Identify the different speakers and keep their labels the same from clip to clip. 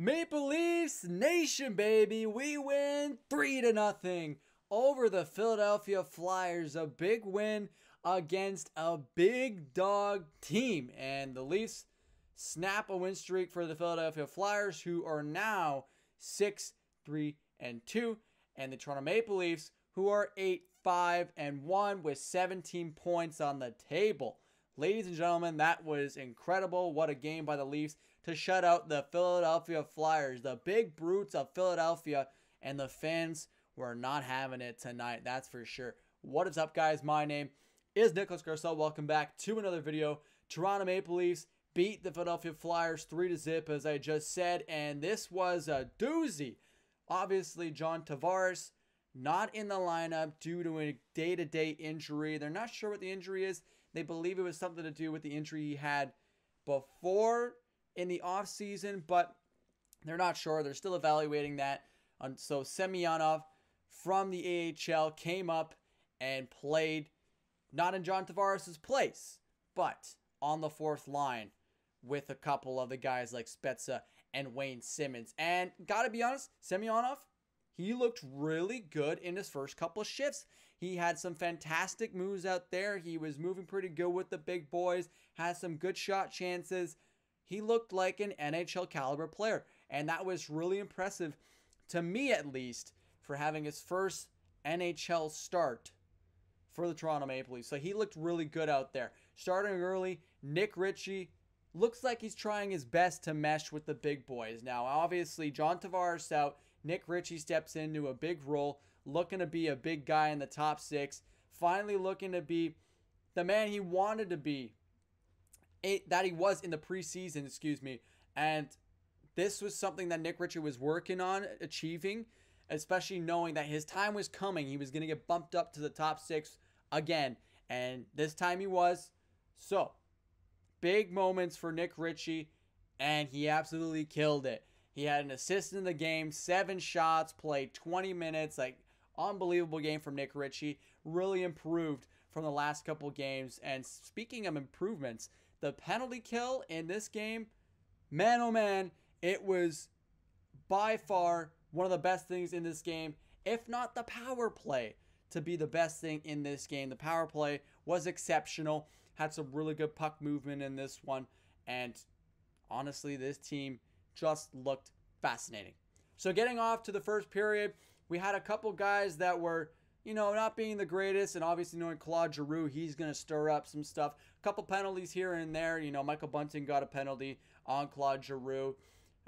Speaker 1: Maple Leafs Nation, baby. We win 3 to nothing over the Philadelphia Flyers. A big win against a big dog team. And the Leafs snap a win streak for the Philadelphia Flyers, who are now 6 3 and 2. And the Toronto Maple Leafs, who are 8 5 and 1 with 17 points on the table. Ladies and gentlemen, that was incredible. What a game by the Leafs to shut out the Philadelphia Flyers, the big brutes of Philadelphia, and the fans were not having it tonight, that's for sure. What is up, guys? My name is Nicholas Scarcella. Welcome back to another video. Toronto Maple Leafs beat the Philadelphia Flyers 3 to zip, as I just said, and this was a doozy. Obviously, John Tavares not in the lineup due to a day to day injury. They're not sure what the injury is. They believe it was something to do with the injury he had before in the offseason, but they're not sure. They're still evaluating that. And so Semyonov from the AHL came up and played not in John Tavares' place, but on the fourth line with a couple of the guys like Spezza and Wayne Simmonds. And gotta be honest, Semyonov he looked really good in his first couple of shifts. He had some fantastic moves out there. He was moving pretty good with the big boys, had some good shot chances. He looked like an NHL caliber player, and that was really impressive to me at least for having his first NHL start for the Toronto Maple Leafs. So he looked really good out there. Starting early, Nick Ritchie looks like he's trying his best to mesh with the big boys. Now, obviously, John Tavares out Nick Ritchie steps into a big role, looking to be a big guy in the top six, finally looking to be the man he wanted to be, it, that he was in the preseason, excuse me. And this was something that Nick Ritchie was working on achieving, especially knowing that his time was coming. He was going to get bumped up to the top six again. And this time he was. So, big moments for Nick Ritchie, and he absolutely killed it. He had an assist in the game, seven shots, played 20 minutes. Like, unbelievable game from Nick Ritchie. Really improved from the last couple games. And speaking of improvements, the penalty kill in this game, man oh man, it was by far one of the best things in this game, if not the power play to be the best thing in this game. The power play was exceptional, had some really good puck movement in this one, and honestly, this team just looked fascinating. So getting off to the first period, we had a couple guys that were, you know, not being the greatest, and obviously knowing Claude Giroux, he's going to stir up some stuff. A couple penalties here and there. You know, Michael Bunting got a penalty on Claude Giroux.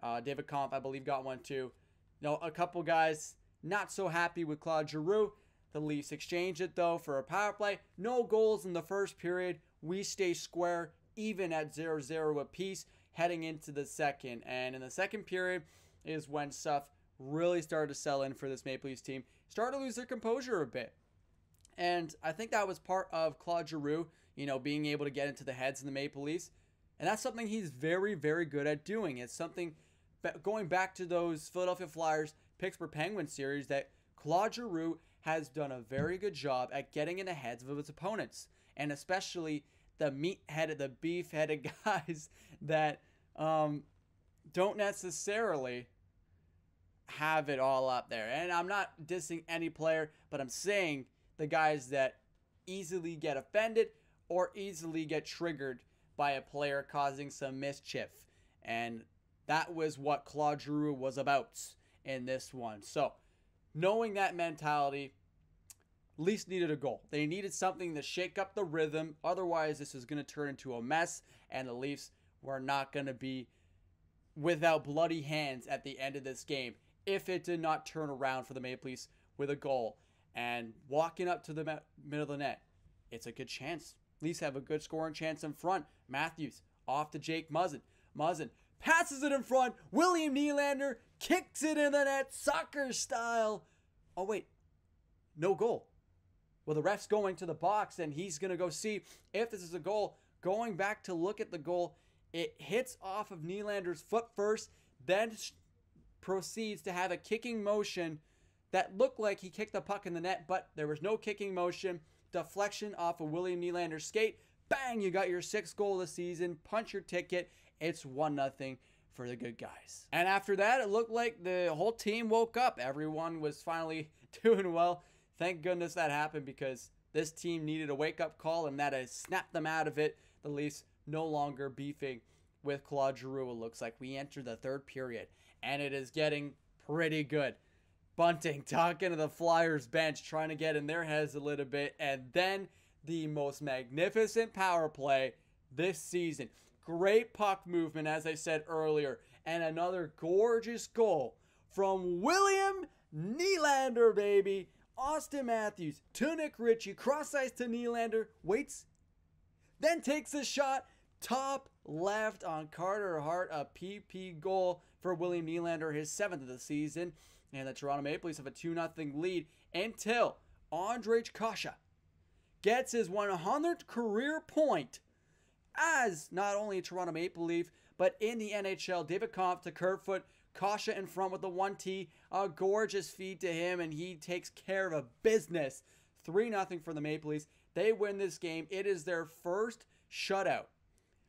Speaker 1: Uh, David Kampf, I believe, got one too. You know, a couple guys not so happy with Claude Giroux. The Leafs exchange it though for a power play. No goals in the first period. We stay square, even at 0 0 apiece heading into the second. And in the second period is when stuff really started to sell in for this Maple Leafs team. Started to lose their composure a bit. And I think that was part of Claude Giroux, you know, being able to get into the heads of the Maple Leafs. And that's something he's very, very good at doing. It's something going back to those Philadelphia Flyers Pittsburgh Penguins series that Claude Giroux has done a very good job at getting in the heads of his opponents. And especially the meat headed, the beef headed guys that um, don't necessarily have it all up there. And I'm not dissing any player, but I'm saying the guys that easily get offended or easily get triggered by a player causing some mischief. And that was what Claude Giroux was about in this one. So, knowing that mentality, Leafs needed a goal. They needed something to shake up the rhythm. Otherwise, this is going to turn into a mess, and the Leafs were not going to be without bloody hands at the end of this game if it did not turn around for the Maple Leafs with a goal. And walking up to the middle of the net, it's a good chance. Leafs have a good scoring chance in front. Matthews off to Jake Muzzin. Muzzin passes it in front. William Nylander kicks it in the net, soccer style. Oh, wait. No goal. Well, the ref's going to the box and he's going to go see if this is a goal. Going back to look at the goal, it hits off of Nylander's foot first, then proceeds to have a kicking motion that looked like he kicked the puck in the net, but there was no kicking motion. Deflection off of William Nylander's skate. Bang! You got your sixth goal of the season. Punch your ticket. It's 1 0 for the good guys. And after that, it looked like the whole team woke up. Everyone was finally doing well. Thank goodness that happened because this team needed a wake up call and that has snapped them out of it. The Leafs no longer beefing with Claude Giroux. It looks like we enter the third period and it is getting pretty good. Bunting talking to the Flyers bench, trying to get in their heads a little bit, and then the most magnificent power play this season. Great puck movement, as I said earlier, and another gorgeous goal from William Nylander, baby. Auston Matthews to Nick Ritchie, cross ice to Nylander, waits, then takes a shot, top left on Carter Hart, a PP goal for William Nylander, his seventh of the season. And the Toronto Maple Leafs have a 2 0 lead until Ondrej Kase gets his 100th career point as not only a Toronto Maple Leaf, but in the NHL. David Kampf to Kerfoot, Kase in front with the 1T. A gorgeous feed to him, and he takes care of a business. 3 0 for the Maple Leafs. They win this game. It is their first shutout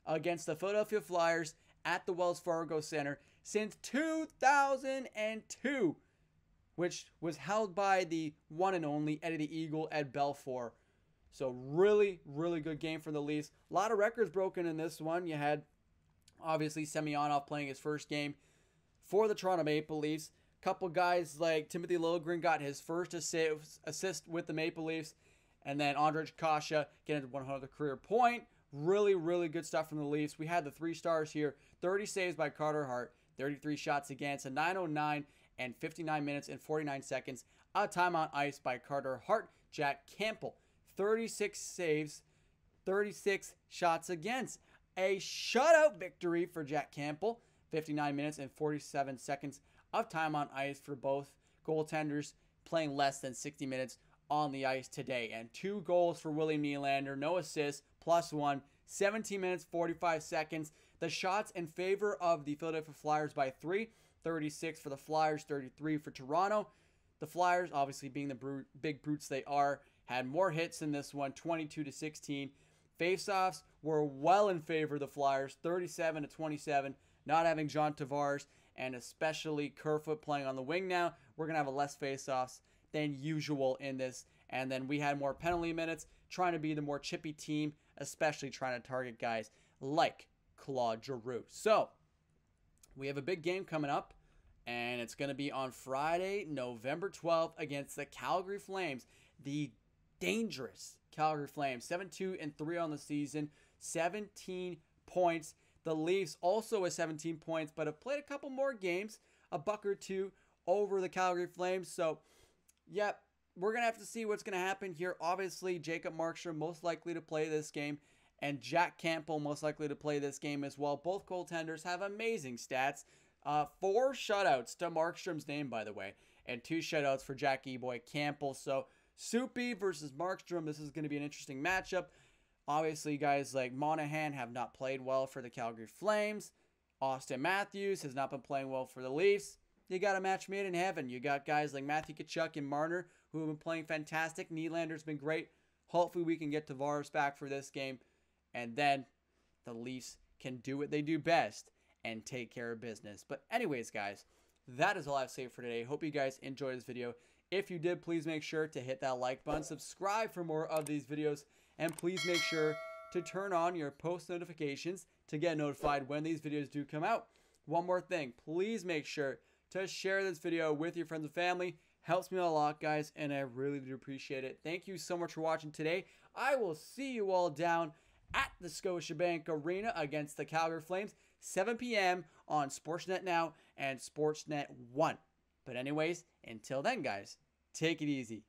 Speaker 1: against the Philadelphia Flyers at the Wells Fargo Center since 2002, which was held by the one and only Eddie the Eagle Ed Belfour. So really, really good game for the Leafs. A lot of records broken in this one. You had obviously Semyonov playing his first game for the Toronto Maple Leafs. A couple guys like Timothy Liljegren got his first assist, assist with the Maple Leafs. And then Ondrej Kase getting 100 career point. Really, really good stuff from the Leafs. We had the three stars here 30 saves by Carter Hart, 33 shots against, a 909 and 59 minutes and 49 seconds. A time on ice by Carter Hart. Jack Campbell, 36 saves, 36 shots against. A shutout victory for Jack Campbell. 59 minutes and 47 seconds of time on ice for both goaltenders playing less than 60 minutes on the ice today. And two goals for William Nylander, no assists, plus one, 17 minutes, 45 seconds. The shots in favor of the Philadelphia Flyers by three, 36 for the Flyers, 33 for Toronto. The Flyers, obviously being the big brutes they are, had more hits in this one, 22 to 16. Faceoffs were well in favor of the Flyers, 37 to 27. Not having John Tavares and especially Kerfoot playing on the wing now, we're gonna have a less faceoffs than usual in this. And then we had more penalty minutes, trying to be the more chippy team, especially trying to target guys like Claude Giroux. So we have a big game coming up, and it's going to be on Friday, November 12th against the Calgary Flames, the dangerous Calgary Flames. 7 2 and 3 on the season, 17 points. The Leafs also with 17 points, but have played a couple more games, a buck or two over the Calgary Flames. So, yep, we're going to have to see what's going to happen here. Obviously, Jacob Markstrom most likely to play this game, and Jack Campbell most likely to play this game as well. Both goaltenders have amazing stats. Uh, four shutouts to Markstrom's name, by the way, and two shutouts for Jackie Boy Campbell. So, Soupy versus Markstrom. This is going to be an interesting matchup. Obviously, guys like Monahan have not played well for the Calgary Flames. Auston Matthews has not been playing well for the Leafs. You got a match made in heaven. You got guys like Matthew Tkachuk and Marner who have been playing fantastic. Nylander's been great. Hopefully, we can get Tavares back for this game. And then the Leafs can do what they do best and take care of business. But, anyways, guys, that is all I have to say for today. Hope you guys enjoyed this video. If you did, please make sure to hit that like button, subscribe for more of these videos, and please make sure to turn on your post notifications to get notified when these videos do come out. One more thing, please make sure to share this video with your friends and family. Helps me out a lot, guys, and I really do appreciate it. Thank you so much for watching today. I will see you all down at the Scotiabank Arena against the Calgary Flames, 7 p.m. on Sportsnet Now and Sportsnet 1. But anyways, until then, guys, take it easy.